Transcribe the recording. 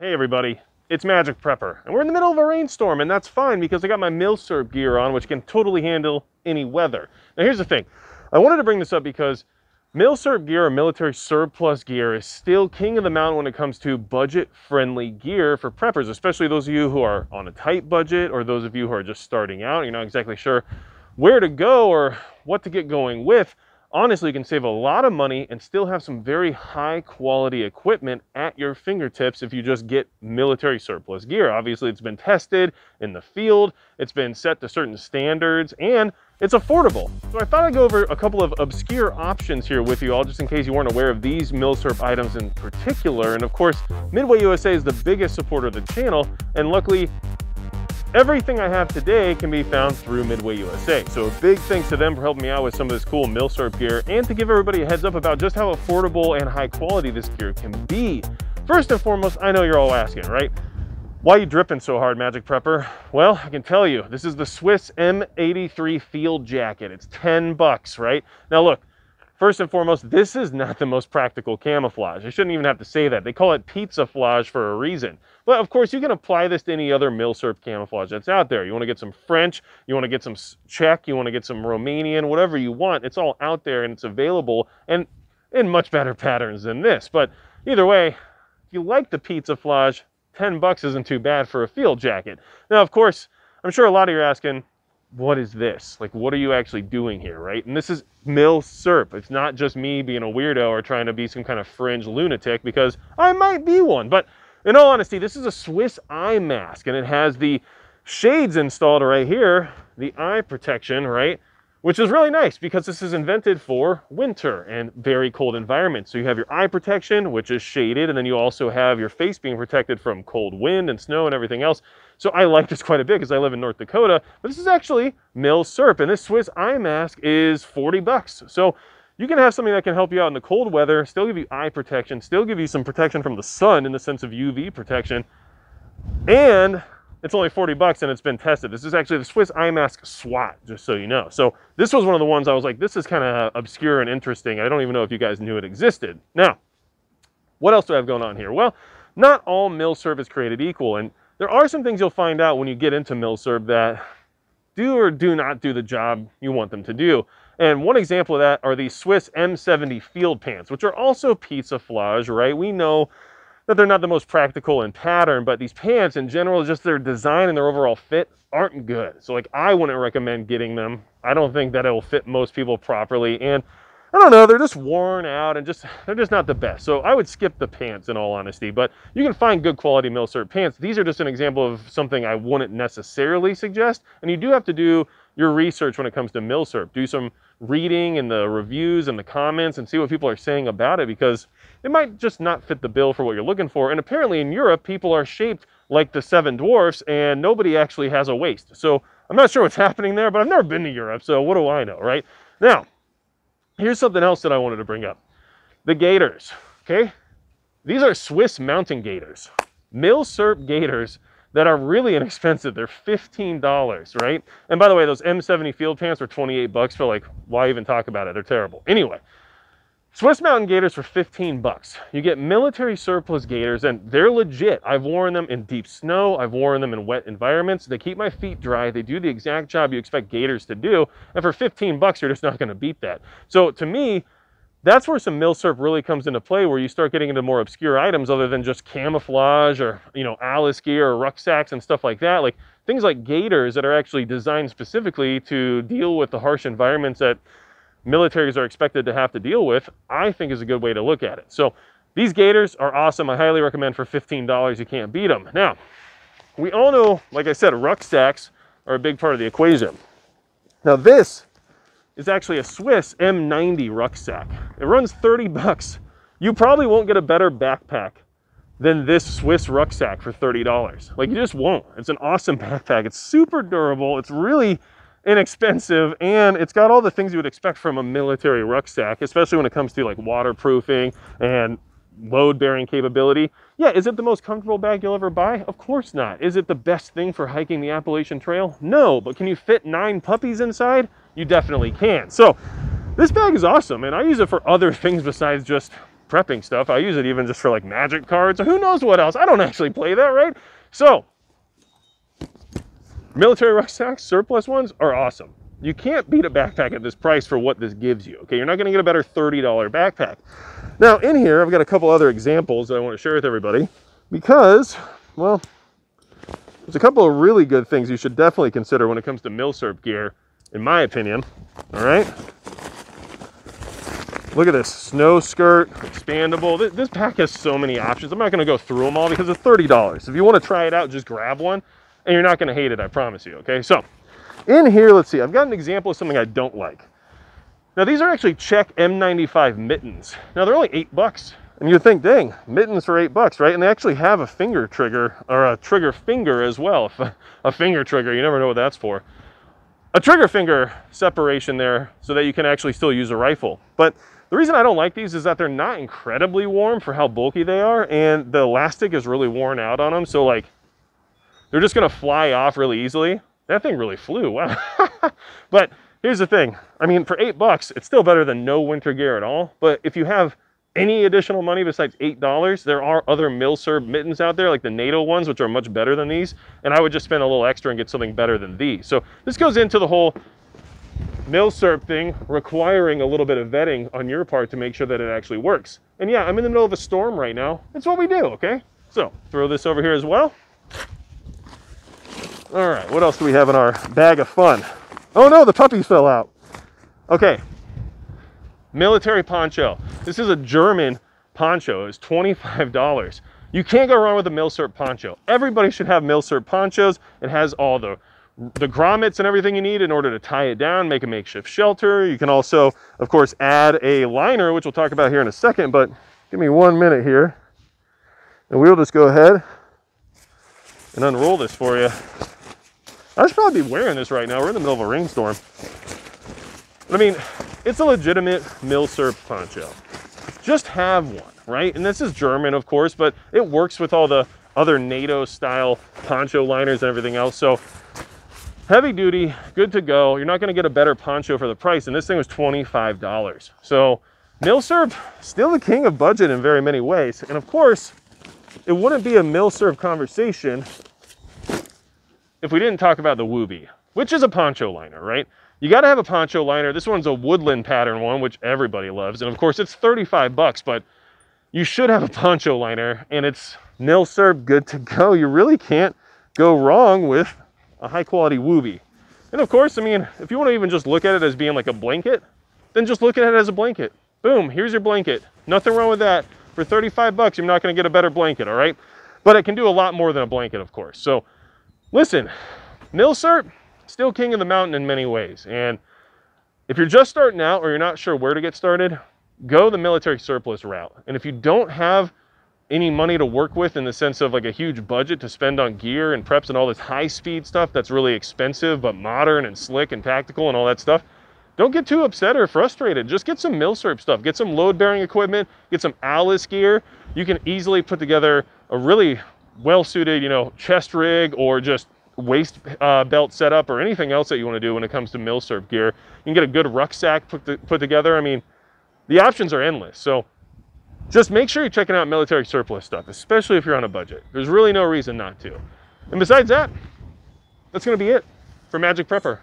Hey everybody, it's Magic Prepper, and we're in the middle of a rainstorm, and that's fine because I got my Milsurp gear on, which can totally handle any weather. Now here's the thing, I wanted to bring this up because Milsurp gear or military surplus gear is still king of the mountain when it comes to budget-friendly gear for preppers, especially those of you who are on a tight budget or those of you who are just starting out, you're not exactly sure where to go or what to get going with honestly, you can save a lot of money and still have some very high quality equipment at your fingertips if you just get military surplus gear. Obviously, it's been tested in the field, it's been set to certain standards, and it's affordable. So I thought I'd go over a couple of obscure options here with you all, just in case you weren't aware of these Milsurp items in particular. And of course, Midway USA is the biggest supporter of the channel, and luckily Everything I have today can be found through Midway USA. So a big thanks to them for helping me out with some of this cool Milsurp gear and to give everybody a heads up about just how affordable and high quality this gear can be. First and foremost, I know you're all asking, right? Why are you dripping so hard, Magic Prepper? Well, I can tell you, this is the Swiss M83 Field Jacket. It's 10 bucks, right? Now look, First and foremost, this is not the most practical camouflage. I shouldn't even have to say that. They call it pizza flage for a reason. But of course, you can apply this to any other Milsurp camouflage that's out there. You want to get some French, you want to get some Czech, you want to get some Romanian, whatever you want. It's all out there and it's available and in much better patterns than this. But either way, if you like the pizza flage, 10 bucks isn't too bad for a field jacket. Now, of course, I'm sure a lot of you are asking, what is this? Like, what are you actually doing here, right? And this is Milsurp. It's not just me being a weirdo or trying to be some kind of fringe lunatic because I might be one. But in all honesty, this is a Swiss eye mask and it has the shades installed right here, the eye protection, right? Which is really nice because this is invented for winter and very cold environments. So you have your eye protection, which is shaded, and then you also have your face being protected from cold wind and snow and everything else. So I like this quite a bit because I live in North Dakota, but this is actually Milsurp, and this Swiss eye mask is 40 bucks. So you can have something that can help you out in the cold weather, still give you eye protection, still give you some protection from the sun in the sense of UV protection, and it's only 40 bucks and it's been tested. This is actually the Swiss eye mask SWAT, just so you know. So this was one of the ones I was like, this is kind of obscure and interesting. I don't even know if you guys knew it existed. Now, what else do I have going on here? Well, not all Milsurp is created equal. And there are some things you'll find out when you get into Milsurp that do or do not do the job you want them to do. And one example of that are these Swiss M70 field pants, which are also pizza flage, right? We know that they're not the most practical in pattern, but these pants in general, just their design and their overall fit aren't good. So like I wouldn't recommend getting them. I don't think that it will fit most people properly. And I don't know, they're just worn out and just, they're just not the best. So I would skip the pants in all honesty, but you can find good quality Milsurp pants. These are just an example of something I wouldn't necessarily suggest. And you do have to do your research when it comes to Milsurp. Do some reading in the reviews and the comments and see what people are saying about it because it might just not fit the bill for what you're looking for. And apparently in Europe, people are shaped like the seven dwarfs and nobody actually has a waist. So I'm not sure what's happening there, but I've never been to Europe, so what do I know, right? Now, here's something else that I wanted to bring up. The gaiters, okay? These are Swiss mountain gaiters. Milsurp gaiters that are really inexpensive. They're $15, right? And by the way, those M70 field pants are 28 bucks for like, why even talk about it? They're terrible. Anyway, Swiss Mountain Gaiters for 15 bucks. You get military surplus gaiters and they're legit. I've worn them in deep snow. I've worn them in wet environments. They keep my feet dry. They do the exact job you expect gaiters to do. And for 15 bucks, you're just not gonna beat that. So to me, that's where some Milsurp really comes into play where you start getting into more obscure items other than just camouflage or, you know, Alice gear or rucksacks and stuff like that. Like things like gaiters that are actually designed specifically to deal with the harsh environments that militaries are expected to have to deal with, I think is a good way to look at it. So these gaiters are awesome. I highly recommend for $15. You can't beat them. Now, we all know, like I said, rucksacks are a big part of the equation. Now this is actually a Swiss M90 rucksack. It runs 30 bucks. You probably won't get a better backpack than this Swiss rucksack for $30. Like you just won't. It's an awesome backpack. It's super durable. It's really inexpensive and it's got all the things you would expect from a military rucksack, especially when it comes to like waterproofing and load bearing capability. Yeah, is it the most comfortable bag you'll ever buy? Of course not. Is it the best thing for hiking the Appalachian Trail? No, but can you fit nine puppies inside? You definitely can. So this bag is awesome and I use it for other things besides just prepping stuff. I use it even just for like magic cards or who knows what else. I don't actually play that, right? So, military rucksacks, surplus ones are awesome. You can't beat a backpack at this price for what this gives you, okay? You're not gonna get a better $30 backpack. Now, in here, I've got a couple other examples that I wanna share with everybody because, well, there's a couple of really good things you should definitely consider when it comes to milsurp gear, in my opinion, all right? Look at this, snow skirt, expandable. This, this pack has so many options. I'm not gonna go through them all because it's $30. If you wanna try it out, just grab one and you're not gonna hate it, I promise you, okay? So, in here, let's see, I've got an example of something I don't like. Now these are actually Czech M95 mittens. Now they're only eight bucks. And you think, dang, mittens for eight bucks, right? And they actually have a finger trigger or a trigger finger as well. a finger trigger, you never know what that's for. A trigger finger separation there so that you can actually still use a rifle. But the reason I don't like these is that they're not incredibly warm for how bulky they are and the elastic is really worn out on them. So like they're just gonna fly off really easily. That thing really flew, wow. but here's the thing. I mean, for eight bucks, it's still better than no winter gear at all. But if you have any additional money besides $8, there are other Milsurp mittens out there, like the NATO ones, which are much better than these. And I would just spend a little extra and get something better than these. So this goes into the whole Milsurp thing requiring a little bit of vetting on your part to make sure that it actually works. And yeah, I'm in the middle of a storm right now. It's what we do, okay? So throw this over here as well. All right, what else do we have in our bag of fun? Oh no, the puppy fell out. Okay, military poncho. This is a German poncho, it's $25. You can't go wrong with a Milsurp poncho. Everybody should have Milsurp ponchos. It has all the the grommets and everything you need in order to tie it down, make a makeshift shelter. You can also, of course, add a liner, which we'll talk about here in a second, but give me one minute here. And we'll just go ahead and unroll this for you. I should probably be wearing this right now. We're in the middle of a rainstorm. I mean, it's a legitimate Milsurp poncho. Just have one, right? And this is German, of course, but it works with all the other NATO style poncho liners and everything else. So heavy duty, good to go. You're not gonna get a better poncho for the price. And this thing was $25. So Milsurp, still the king of budget in very many ways. And of course, it wouldn't be a Milsurp conversation if we didn't talk about the Wooby, which is a poncho liner, right? You got to have a poncho liner. This one's a woodland pattern one, which everybody loves. And of course, it's 35 bucks, but you should have a poncho liner and it's Milsurp good to go. You really can't go wrong with a high quality Wooby. And of course, I mean, if you want to even just look at it as being like a blanket, then just look at it as a blanket. Boom, here's your blanket. Nothing wrong with that. For 35 bucks, you're not going to get a better blanket, all right? But it can do a lot more than a blanket, of course. So Listen, Milsurp, still king of the mountain in many ways. And if you're just starting out or you're not sure where to get started, go the military surplus route. And if you don't have any money to work with in the sense of like a huge budget to spend on gear and preps and all this high speed stuff that's really expensive but modern and slick and tactical and all that stuff, don't get too upset or frustrated. Just get some Milsurp stuff. Get some load bearing equipment, get some Alice gear. You can easily put together a really well-suited, you know, chest rig or just waist uh, belt setup or anything else that you want to do when it comes to Milsurp gear. You can get a good rucksack put, the, put together. I mean, the options are endless. So just make sure you're checking out military surplus stuff, especially if you're on a budget. There's really no reason not to. And besides that, that's going to be it for Magic Prepper.